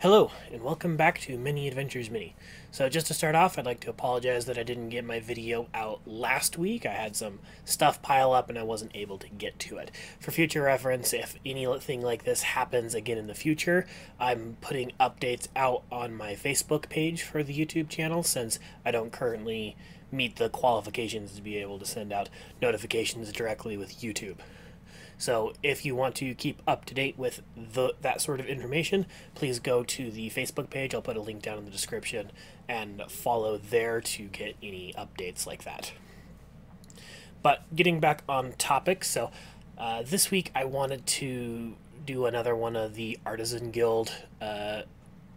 Hello, and welcome back to Many Adventures Mini. So just to start off, I'd like to apologize that I didn't get my video out last week. I had some stuff pile up and I wasn't able to get to it. For future reference, if anything like this happens again in the future, I'm putting updates out on my Facebook page for the YouTube channel since I don't currently meet the qualifications to be able to send out notifications directly with YouTube. So if you want to keep up to date with the, that sort of information, please go to the Facebook page. I'll put a link down in the description and follow there to get any updates like that. But getting back on topic, so uh, this week I wanted to do another one of the Artisan Guild uh,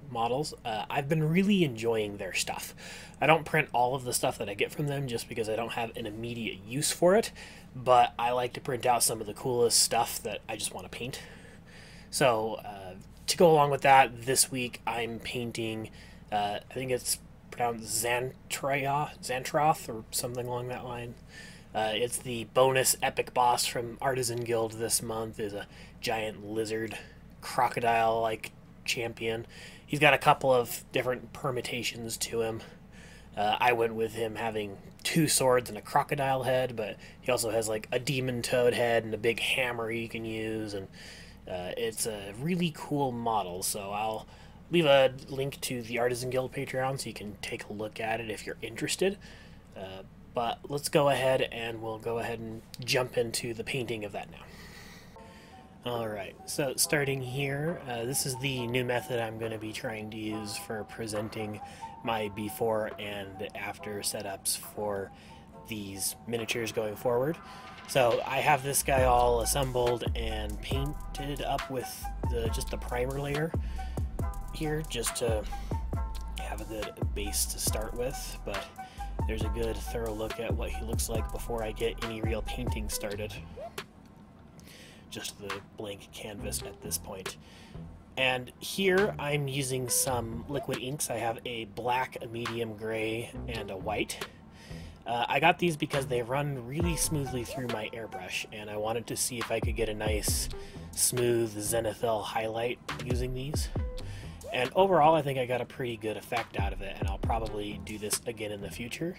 models. Uh, I've been really enjoying their stuff. I don't print all of the stuff that I get from them just because I don't have an immediate use for it, but I like to print out some of the coolest stuff that I just want to paint. So, uh, to go along with that, this week I'm painting, uh, I think it's pronounced Xantria, Xantroth or something along that line. Uh, it's the bonus epic boss from Artisan Guild this month is a giant lizard crocodile like champion. He's got a couple of different permutations to him. Uh, I went with him having two swords and a crocodile head, but he also has like a demon toad head and a big hammer you can use, and uh, it's a really cool model. So I'll leave a link to the Artisan Guild Patreon so you can take a look at it if you're interested. Uh, but let's go ahead and we'll go ahead and jump into the painting of that now. Alright, so starting here, uh, this is the new method I'm going to be trying to use for presenting my before and after setups for these miniatures going forward. So I have this guy all assembled and painted up with the just the primer layer here just to have a good base to start with, but there's a good thorough look at what he looks like before I get any real painting started just the blank canvas at this point. And here I'm using some liquid inks. I have a black, a medium gray, and a white. Uh, I got these because they run really smoothly through my airbrush, and I wanted to see if I could get a nice, smooth zenithal highlight using these. And overall, I think I got a pretty good effect out of it, and I'll probably do this again in the future.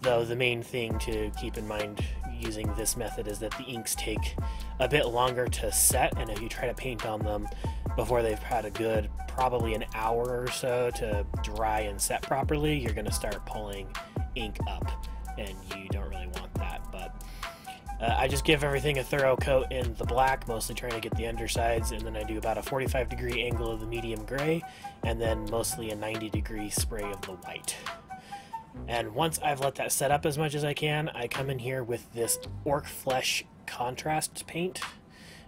Though the main thing to keep in mind using this method is that the inks take a bit longer to set, and if you try to paint on them before they've had a good probably an hour or so to dry and set properly, you're going to start pulling ink up, and you don't really want that. But uh, I just give everything a thorough coat in the black, mostly trying to get the undersides, and then I do about a 45 degree angle of the medium gray, and then mostly a 90 degree spray of the white. And once I've let that set up as much as I can, I come in here with this Orc Flesh Contrast Paint.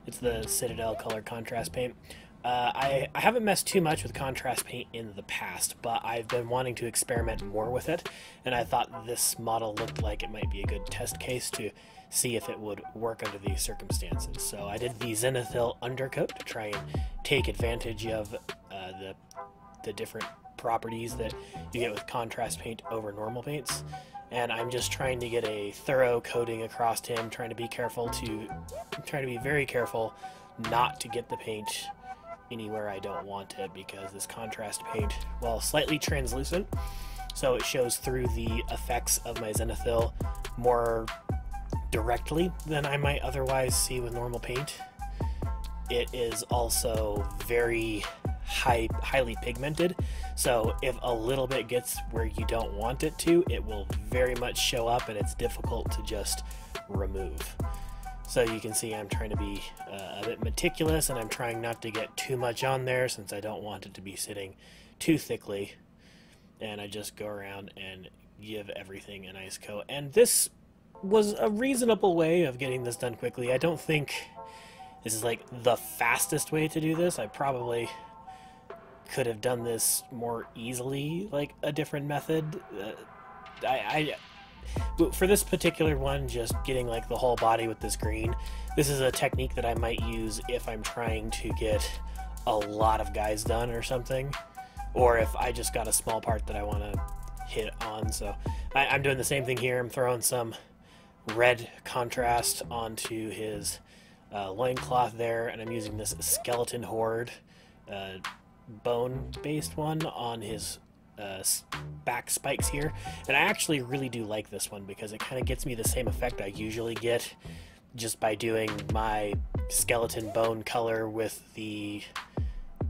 It's the Citadel Color Contrast Paint. Uh, I, I haven't messed too much with contrast paint in the past, but I've been wanting to experiment more with it, and I thought this model looked like it might be a good test case to see if it would work under these circumstances. So I did the Zenithal undercoat to try and take advantage of uh, the, the different properties that you get with contrast paint over normal paints. And I'm just trying to get a thorough coating across him, trying to be careful to, trying to be very careful not to get the paint anywhere I don't want it because this contrast paint, while slightly translucent, so it shows through the effects of my Zenithal more directly than I might otherwise see with normal paint. It is also very high, highly pigmented, so if a little bit gets where you don't want it to, it will very much show up and it's difficult to just remove. So you can see I'm trying to be uh, a bit meticulous and I'm trying not to get too much on there since I don't want it to be sitting too thickly. And I just go around and give everything a nice coat. And this was a reasonable way of getting this done quickly. I don't think this is like the fastest way to do this. I probably could have done this more easily, like a different method. Uh, I, I, for this particular one, just getting like the whole body with this green, this is a technique that I might use if I'm trying to get a lot of guys done or something, or if I just got a small part that I want to hit on. So I, I'm doing the same thing here. I'm throwing some red contrast onto his uh, loincloth there, and I'm using this skeleton horde. Uh, bone-based one on his uh, back spikes here. And I actually really do like this one because it kind of gets me the same effect I usually get just by doing my skeleton bone color with the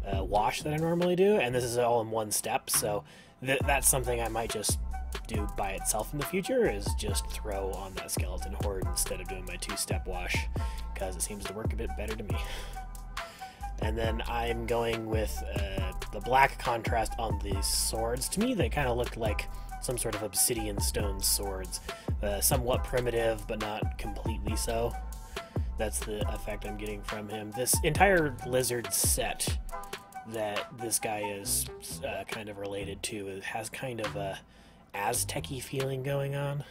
uh, wash that I normally do. And this is all in one step, so th that's something I might just do by itself in the future is just throw on that skeleton horde instead of doing my two-step wash because it seems to work a bit better to me. And then I'm going with uh, the black contrast on these swords. To me, they kind of look like some sort of obsidian stone swords. Uh, somewhat primitive, but not completely so. That's the effect I'm getting from him. This entire lizard set that this guy is uh, kind of related to has kind of a aztec feeling going on.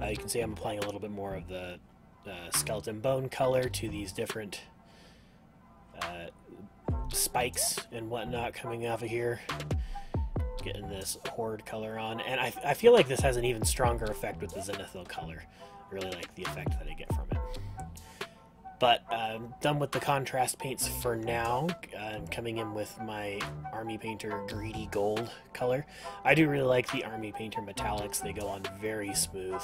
Uh, you can see I'm applying a little bit more of the uh, skeleton bone color to these different uh, spikes and whatnot coming off of here. Getting this horde color on, and I, I feel like this has an even stronger effect with the zenithal color. I really like the effect that I get from it. But I'm um, done with the contrast paints for now. I'm coming in with my Army Painter Greedy Gold color. I do really like the Army Painter metallics. They go on very smooth.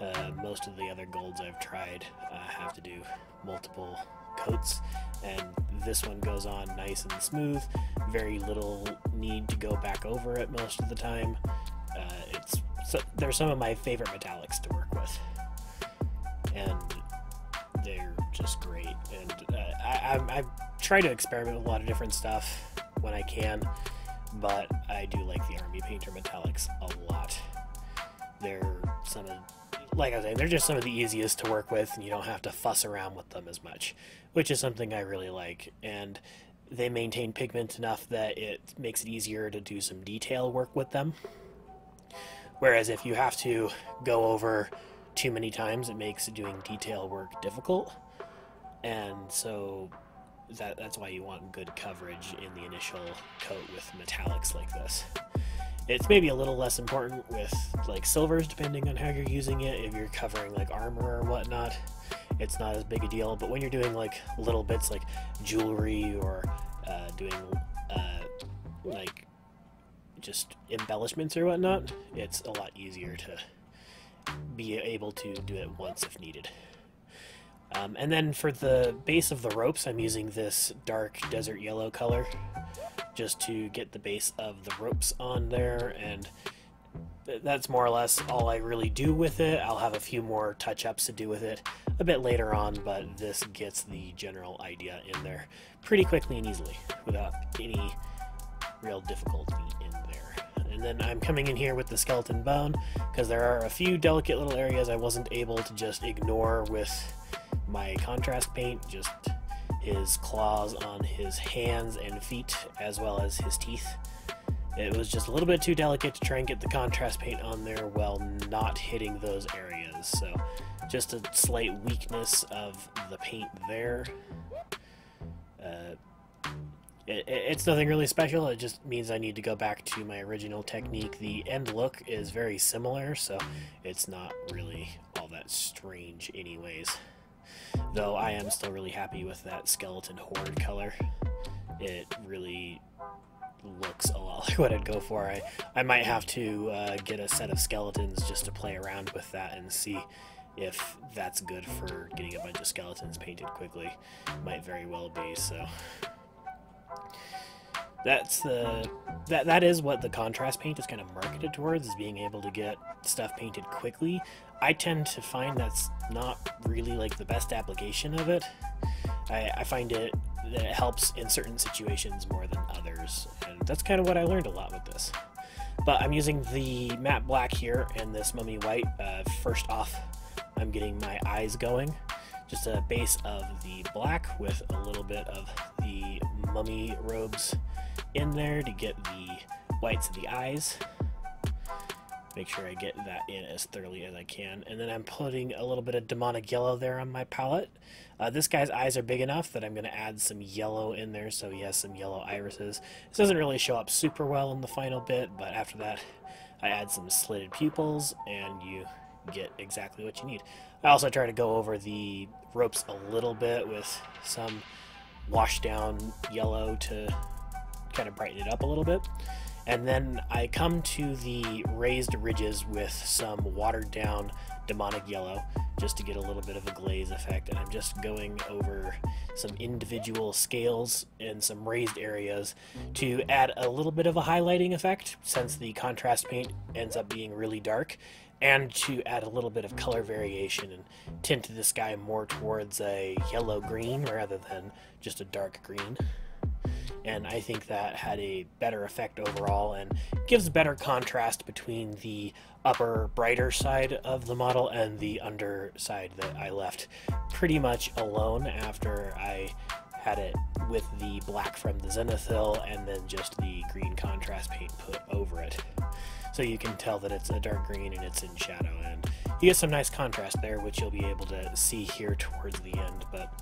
Uh, most of the other golds I've tried uh, have to do multiple coats and this one goes on nice and smooth. Very little need to go back over it most of the time. Uh, it's so, they're some of my favorite metallics to work with. And they're just great. And uh, I, I, I try to experiment with a lot of different stuff when I can but I do like the Army Painter metallics a lot. They're some of like I was saying, they're just some of the easiest to work with, and you don't have to fuss around with them as much, which is something I really like. And they maintain pigment enough that it makes it easier to do some detail work with them. Whereas if you have to go over too many times, it makes doing detail work difficult. And so that, that's why you want good coverage in the initial coat with metallics like this. It's maybe a little less important with like silvers depending on how you're using it. If you're covering like armor or whatnot, it's not as big a deal. But when you're doing like little bits like jewelry or uh, doing uh, like just embellishments or whatnot, it's a lot easier to be able to do it once if needed. Um, and then for the base of the ropes, I'm using this dark desert yellow color just to get the base of the ropes on there and that's more or less all I really do with it. I'll have a few more touch-ups to do with it a bit later on, but this gets the general idea in there pretty quickly and easily without any real difficulty in there. And then I'm coming in here with the skeleton bone because there are a few delicate little areas I wasn't able to just ignore with my contrast paint, just his claws on his hands and feet, as well as his teeth. It was just a little bit too delicate to try and get the contrast paint on there while not hitting those areas. So just a slight weakness of the paint there. Uh, it, it's nothing really special, it just means I need to go back to my original technique. The end look is very similar, so it's not really all that strange anyways. Though I am still really happy with that skeleton horde color. It really looks a lot like what I'd go for. I, I might have to uh, get a set of skeletons just to play around with that and see if that's good for getting a bunch of skeletons painted quickly. Might very well be, so that's the that that is what the contrast paint is kind of marketed towards is being able to get stuff painted quickly. I tend to find that's not really like the best application of it. I, I find it that it helps in certain situations more than others and that's kind of what i learned a lot with this. But i'm using the matte black here and this mummy white uh, first off i'm getting my eyes going. Just a base of the black with a little bit of the mummy robes in there to get the whites of the eyes. Make sure I get that in as thoroughly as I can. And then I'm putting a little bit of demonic yellow there on my palette. Uh, this guy's eyes are big enough that I'm going to add some yellow in there so he has some yellow irises. This doesn't really show up super well in the final bit, but after that I add some slitted pupils and you get exactly what you need. I also try to go over the ropes a little bit with some wash down yellow to kind of brighten it up a little bit. And then I come to the raised ridges with some watered down demonic yellow just to get a little bit of a glaze effect. And I'm just going over some individual scales and some raised areas to add a little bit of a highlighting effect since the contrast paint ends up being really dark and to add a little bit of color variation and tint the sky more towards a yellow green rather than just a dark green and I think that had a better effect overall and gives better contrast between the upper brighter side of the model and the underside that I left pretty much alone after I had it with the black from the Zenithal and then just the green contrast paint put over it. So you can tell that it's a dark green and it's in shadow and you get some nice contrast there which you'll be able to see here towards the end but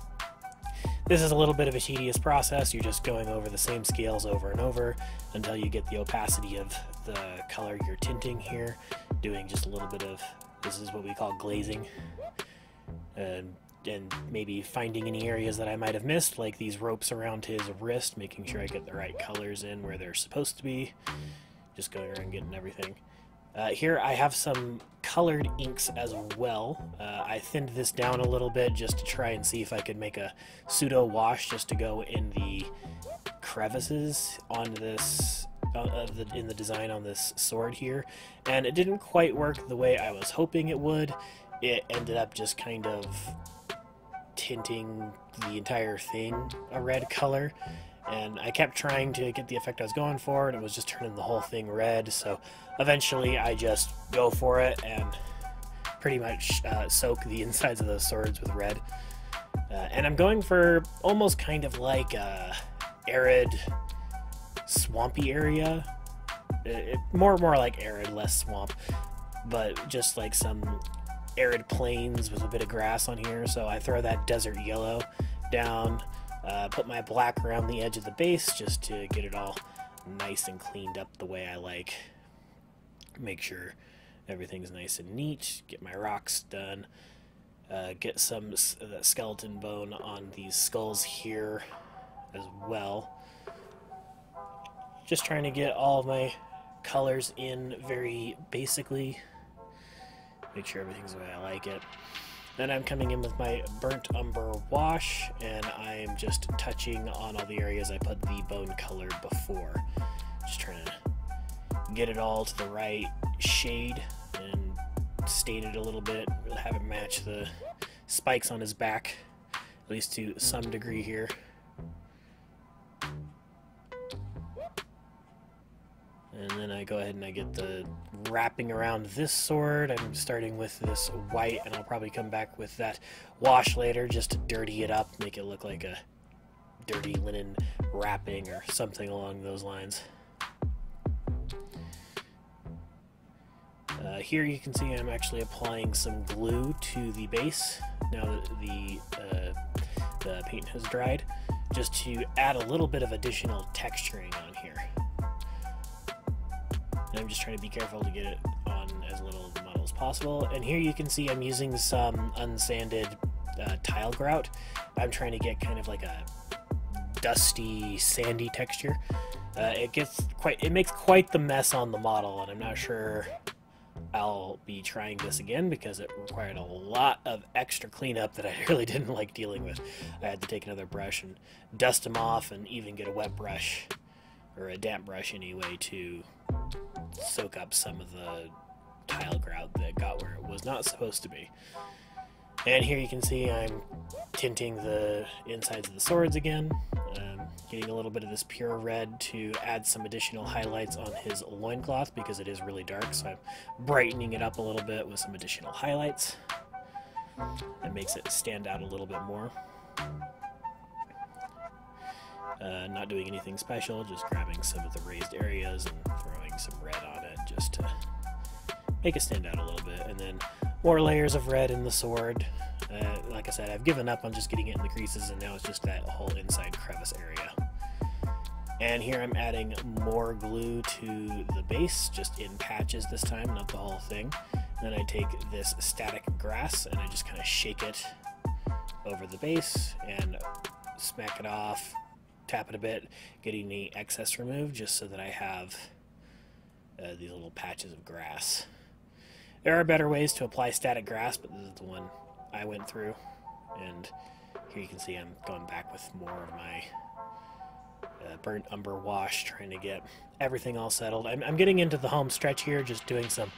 this is a little bit of a tedious process. You're just going over the same scales over and over until you get the opacity of the color you're tinting here. Doing just a little bit of, this is what we call glazing. And, and maybe finding any areas that I might have missed, like these ropes around his wrist, making sure I get the right colors in where they're supposed to be. Just going around getting everything. Uh, here I have some colored inks as well. Uh, I thinned this down a little bit just to try and see if I could make a pseudo wash just to go in the crevices on this uh, the, in the design on this sword here. And it didn't quite work the way I was hoping it would. It ended up just kind of tinting the entire thing a red color and I kept trying to get the effect I was going for, and it was just turning the whole thing red. So eventually, I just go for it and pretty much uh, soak the insides of those swords with red. Uh, and I'm going for almost kind of like a arid, swampy area. It, it, more more like arid, less swamp, but just like some arid plains with a bit of grass on here. So I throw that desert yellow down uh, put my black around the edge of the base just to get it all nice and cleaned up the way I like. Make sure everything's nice and neat. Get my rocks done. Uh, get some uh, skeleton bone on these skulls here as well. Just trying to get all of my colors in very basically. Make sure everything's the way I like it. Then I'm coming in with my burnt umber wash and I'm just touching on all the areas I put the bone color before. Just trying to get it all to the right shade and stain it a little bit, have it match the spikes on his back, at least to some degree here. And then I go ahead and I get the wrapping around this sword. I'm starting with this white, and I'll probably come back with that wash later just to dirty it up, make it look like a dirty linen wrapping or something along those lines. Uh, here you can see I'm actually applying some glue to the base now that the, uh, the paint has dried, just to add a little bit of additional texturing on here. And I'm just trying to be careful to get it on as little of the model as possible. And here you can see I'm using some unsanded uh, tile grout. I'm trying to get kind of like a dusty, sandy texture. Uh, it gets quite, it makes quite the mess on the model, and I'm not sure I'll be trying this again because it required a lot of extra cleanup that I really didn't like dealing with. I had to take another brush and dust them off and even get a wet brush, or a damp brush anyway, to soak up some of the tile grout that got where it was not supposed to be. And here you can see I'm tinting the insides of the swords again, um, getting a little bit of this pure red to add some additional highlights on his loincloth because it is really dark, so I'm brightening it up a little bit with some additional highlights. That makes it stand out a little bit more. Uh, not doing anything special, just grabbing some of the raised areas and throwing some red on it just to make it stand out a little bit. And then more layers of red in the sword. Uh, like I said, I've given up on just getting it in the creases and now it's just that whole inside crevice area. And here I'm adding more glue to the base, just in patches this time, not the whole thing. then I take this static grass and I just kind of shake it over the base and smack it off, tap it a bit, getting the excess removed just so that I have uh, these little patches of grass. There are better ways to apply static grass, but this is the one I went through. And here you can see I'm going back with more of my uh, burnt umber wash, trying to get everything all settled. I'm, I'm getting into the home stretch here, just doing some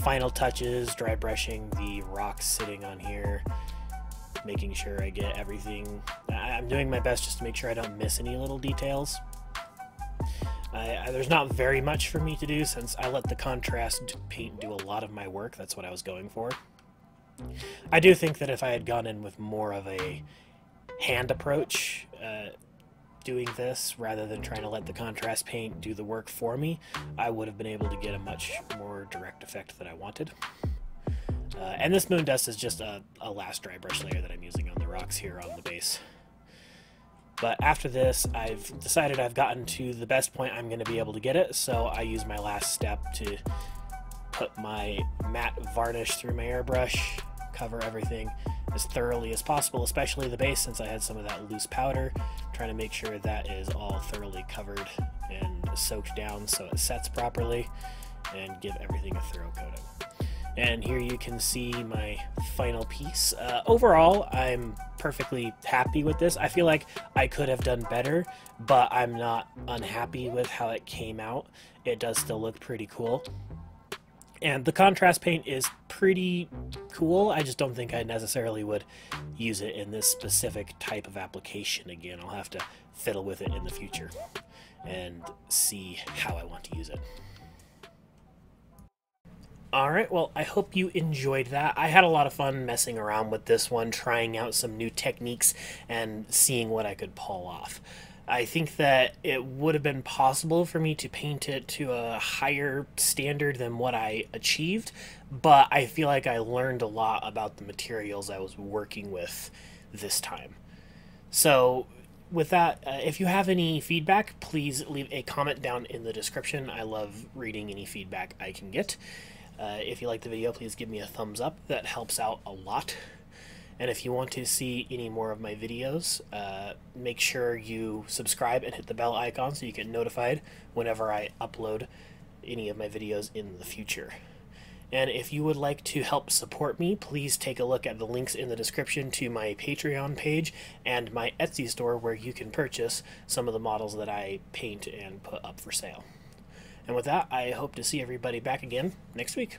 final touches, dry brushing the rocks sitting on here, making sure I get everything. I'm doing my best just to make sure I don't miss any little details. I, I, there's not very much for me to do since I let the contrast paint do a lot of my work. That's what I was going for. I do think that if I had gone in with more of a hand approach, uh, doing this rather than trying to let the contrast paint do the work for me, I would have been able to get a much more direct effect that I wanted. Uh, and this moon dust is just a, a last dry brush layer that I'm using on the rocks here on the base. But after this, I've decided I've gotten to the best point I'm going to be able to get it, so I use my last step to put my matte varnish through my airbrush, cover everything as thoroughly as possible, especially the base since I had some of that loose powder, trying to make sure that is all thoroughly covered and soaked down so it sets properly and give everything a thorough coating. And here you can see my final piece. Uh, overall, I'm perfectly happy with this. I feel like I could have done better, but I'm not unhappy with how it came out. It does still look pretty cool. And the contrast paint is pretty cool. I just don't think I necessarily would use it in this specific type of application again. I'll have to fiddle with it in the future and see how I want to use it. Alright, well, I hope you enjoyed that. I had a lot of fun messing around with this one, trying out some new techniques and seeing what I could pull off. I think that it would have been possible for me to paint it to a higher standard than what I achieved, but I feel like I learned a lot about the materials I was working with this time. So, with that, uh, if you have any feedback, please leave a comment down in the description. I love reading any feedback I can get. Uh, if you like the video, please give me a thumbs up. That helps out a lot. And if you want to see any more of my videos, uh, make sure you subscribe and hit the bell icon so you get notified whenever I upload any of my videos in the future. And if you would like to help support me, please take a look at the links in the description to my Patreon page and my Etsy store where you can purchase some of the models that I paint and put up for sale. And with that, I hope to see everybody back again next week.